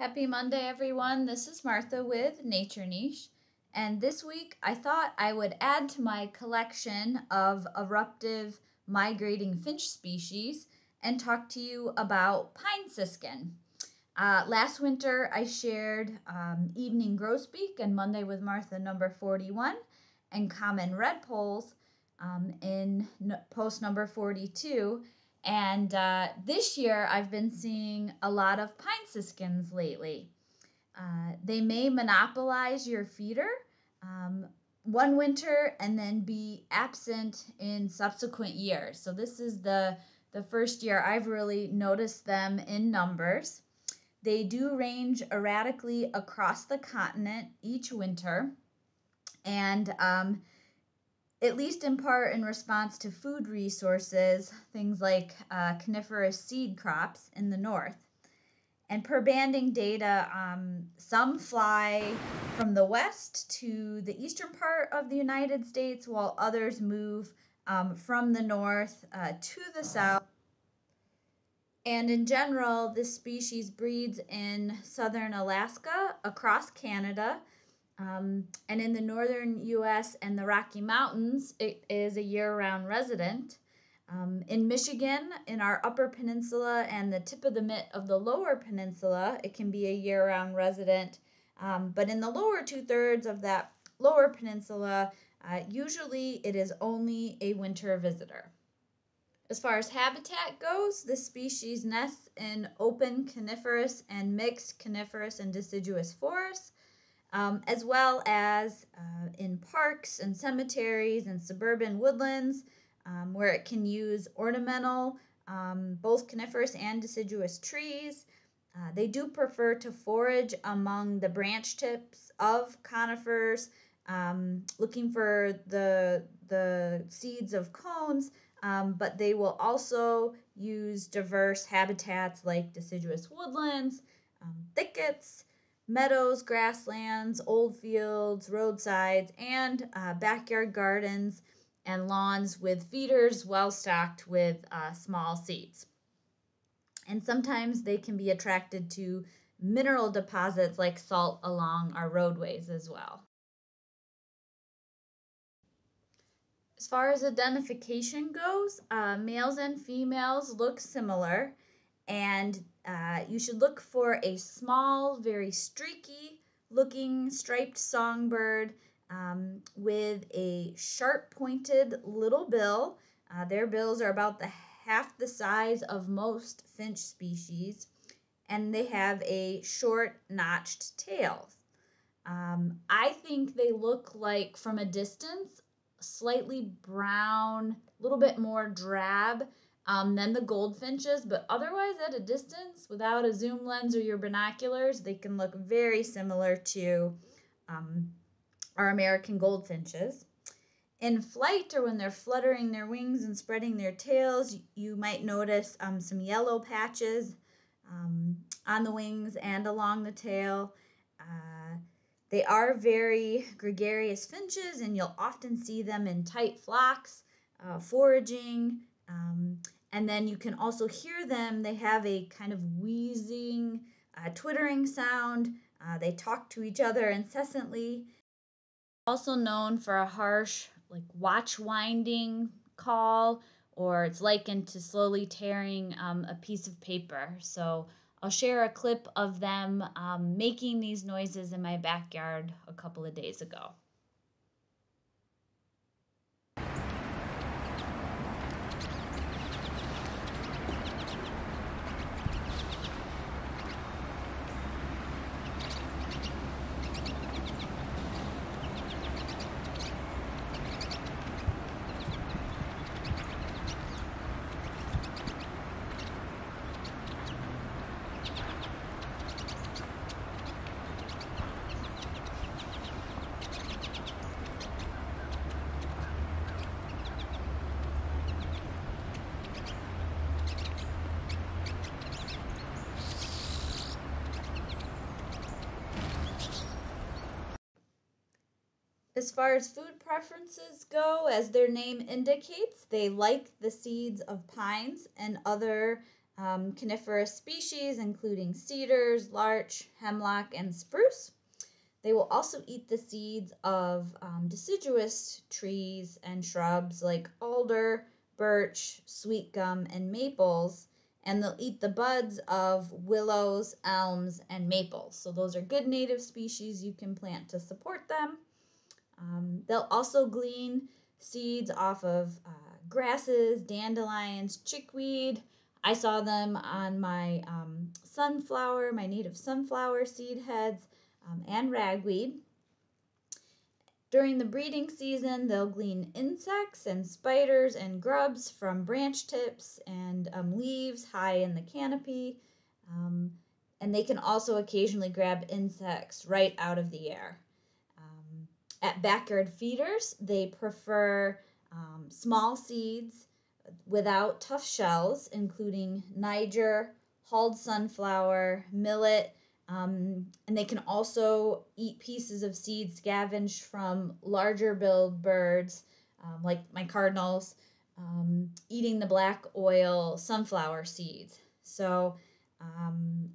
Happy Monday, everyone. This is Martha with Nature Niche. And this week I thought I would add to my collection of irruptive migrating finch species and talk to you about pine siskin. Uh, last winter I shared um, Evening Grosbeak and Monday with Martha number 41 and Common Redpolls um, in post number 42. And uh, this year, I've been seeing a lot of pine siskins lately. Uh, they may monopolize your feeder um, one winter and then be absent in subsequent years. So this is the the first year I've really noticed them in numbers. They do range erratically across the continent each winter, and um, at least in part in response to food resources, things like uh, coniferous seed crops in the north. And per banding data, um, some fly from the west to the eastern part of the United States, while others move um, from the north uh, to the south. And in general, this species breeds in southern Alaska, across Canada, um, and in the northern US and the Rocky Mountains, it is a year round resident. Um, in Michigan, in our upper peninsula and the tip of the mitt of the lower peninsula, it can be a year round resident. Um, but in the lower two thirds of that lower peninsula, uh, usually it is only a winter visitor. As far as habitat goes, this species nests in open coniferous and mixed coniferous and deciduous forests um, as well as uh, in parks and cemeteries and suburban woodlands um, where it can use ornamental, um, both coniferous and deciduous trees. Uh, they do prefer to forage among the branch tips of conifers, um, looking for the, the seeds of cones, um, but they will also use diverse habitats like deciduous woodlands, um, thickets, meadows, grasslands, old fields, roadsides, and uh, backyard gardens and lawns with feeders well stocked with uh, small seeds. And sometimes they can be attracted to mineral deposits like salt along our roadways as well. As far as identification goes, uh, males and females look similar and uh, you should look for a small, very streaky looking striped songbird um, with a sharp pointed little bill. Uh, their bills are about the half the size of most finch species, and they have a short notched tail. Um, I think they look like from a distance slightly brown, a little bit more drab um, than the goldfinches, but otherwise at a distance, without a zoom lens or your binoculars, they can look very similar to um, our American goldfinches. In flight, or when they're fluttering their wings and spreading their tails, you might notice um, some yellow patches um, on the wings and along the tail. Uh, they are very gregarious finches, and you'll often see them in tight flocks, uh, foraging. Um, and then you can also hear them. They have a kind of wheezing, uh, twittering sound. Uh, they talk to each other incessantly. Also known for a harsh, like watch winding call, or it's likened to slowly tearing um, a piece of paper. So I'll share a clip of them um, making these noises in my backyard a couple of days ago. As far as food preferences go, as their name indicates, they like the seeds of pines and other um, coniferous species, including cedars, larch, hemlock, and spruce. They will also eat the seeds of um, deciduous trees and shrubs like alder, birch, sweet gum, and maples. And they'll eat the buds of willows, elms, and maples. So, those are good native species you can plant to support them. Um, they'll also glean seeds off of uh, grasses, dandelions, chickweed. I saw them on my um, sunflower, my native sunflower seed heads, um, and ragweed. During the breeding season, they'll glean insects and spiders and grubs from branch tips and um, leaves high in the canopy. Um, and they can also occasionally grab insects right out of the air. At backyard feeders, they prefer um, small seeds without tough shells, including Niger, hulled sunflower, millet, um, and they can also eat pieces of seed scavenged from larger billed birds, um, like my cardinals, um, eating the black oil sunflower seeds. So um,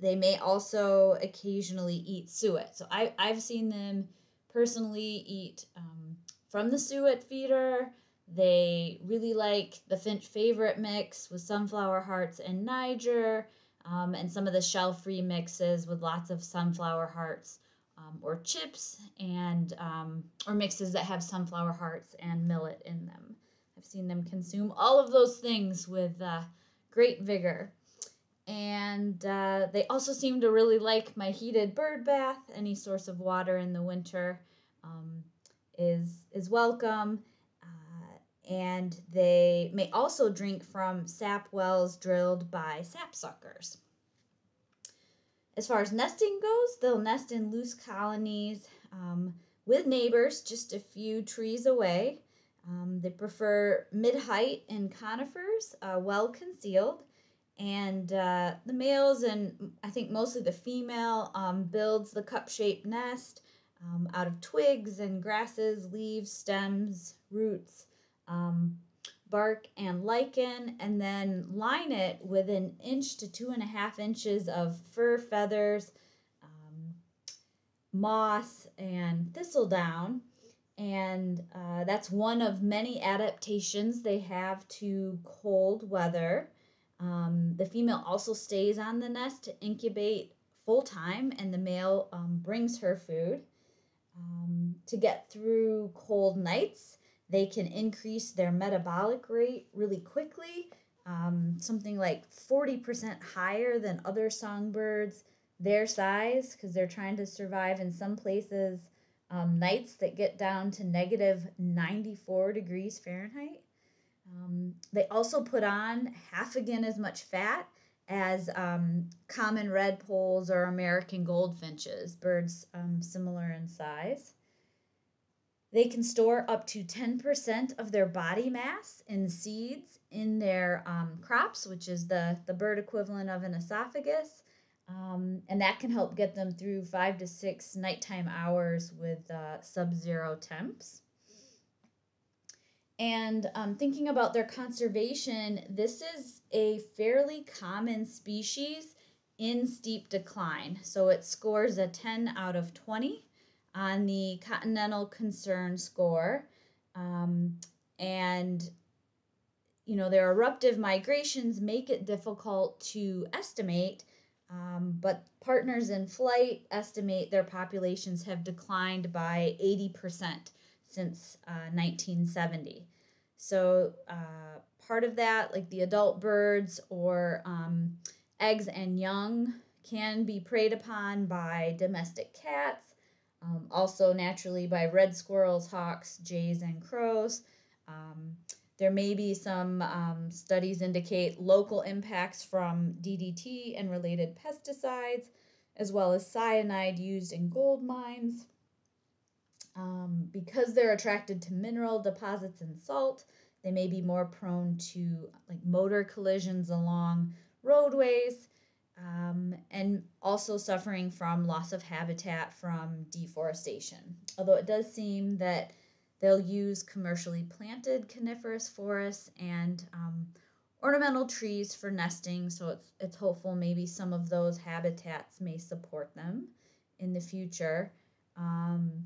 they may also occasionally eat suet. So I, I've seen them personally eat um, from the suet feeder. They really like the Finch favorite mix with sunflower hearts and Niger um, and some of the shell-free mixes with lots of sunflower hearts um, or chips and um, or mixes that have sunflower hearts and millet in them. I've seen them consume all of those things with uh, great vigor. And uh, they also seem to really like my heated bird bath. Any source of water in the winter um, is is welcome and they may also drink from sap wells drilled by sapsuckers. As far as nesting goes, they'll nest in loose colonies um, with neighbors just a few trees away. Um, they prefer mid height in conifers, uh, well concealed. And uh, the males, and I think mostly the female, um, builds the cup shaped nest um, out of twigs and grasses, leaves, stems, roots um, bark and lichen, and then line it with an inch to two and a half inches of fur feathers, um, moss, and thistledown. And uh, that's one of many adaptations they have to cold weather. Um, the female also stays on the nest to incubate full time, and the male um, brings her food. Um, to get through cold nights, they can increase their metabolic rate really quickly, um, something like 40% higher than other songbirds their size, because they're trying to survive in some places um, nights that get down to negative 94 degrees Fahrenheit. Um, they also put on half again as much fat as um, common redpolls or American goldfinches, birds um, similar in size. They can store up to 10% of their body mass in seeds in their um, crops, which is the, the bird equivalent of an esophagus. Um, and that can help get them through five to six nighttime hours with uh, sub zero temps. And um, thinking about their conservation, this is a fairly common species in steep decline. So it scores a 10 out of 20 on the Continental Concern score. Um, and, you know, their irruptive migrations make it difficult to estimate, um, but partners in flight estimate their populations have declined by 80% since uh, 1970. So, uh, part of that, like the adult birds or um, eggs and young, can be preyed upon by domestic cats um, also, naturally, by red squirrels, hawks, jays, and crows. Um, there may be some um, studies indicate local impacts from DDT and related pesticides, as well as cyanide used in gold mines. Um, because they're attracted to mineral deposits and salt, they may be more prone to like motor collisions along roadways um, and also suffering from loss of habitat from deforestation. Although it does seem that they'll use commercially planted coniferous forests and um, ornamental trees for nesting, so it's, it's hopeful maybe some of those habitats may support them in the future. Um,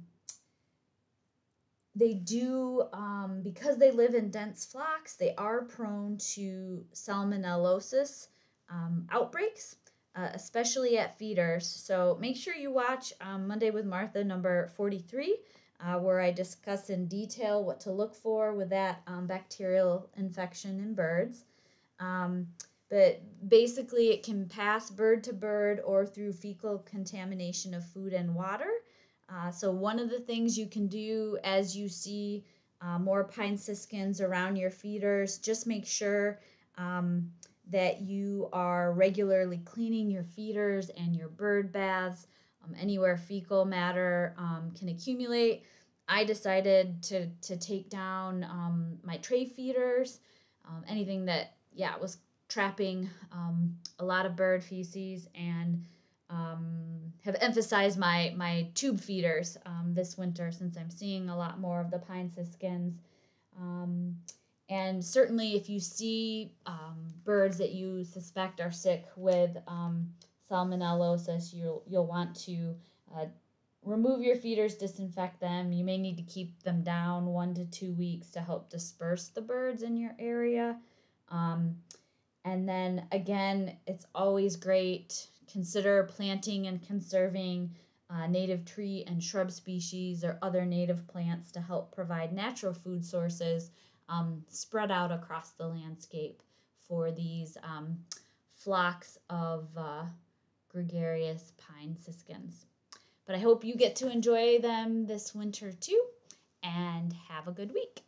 they do, um, because they live in dense flocks, they are prone to salmonellosis um, outbreaks, uh, especially at feeders. So make sure you watch um, Monday with Martha number 43, uh, where I discuss in detail what to look for with that um, bacterial infection in birds. Um, but basically, it can pass bird to bird or through fecal contamination of food and water. Uh, so, one of the things you can do as you see uh, more pine siskins around your feeders, just make sure um, that you are regularly cleaning your feeders and your bird baths. Um, anywhere fecal matter um, can accumulate. I decided to, to take down um, my tray feeders, um, anything that, yeah, was trapping um, a lot of bird feces and um, have emphasized my my tube feeders um, this winter since I'm seeing a lot more of the pine siskins. Um, and certainly, if you see um, birds that you suspect are sick with um, salmonellosis, you'll you'll want to uh, remove your feeders, disinfect them. You may need to keep them down one to two weeks to help disperse the birds in your area. Um, and then again, it's always great consider planting and conserving uh, native tree and shrub species or other native plants to help provide natural food sources um, spread out across the landscape for these um, flocks of uh, gregarious pine siskins. But I hope you get to enjoy them this winter too, and have a good week.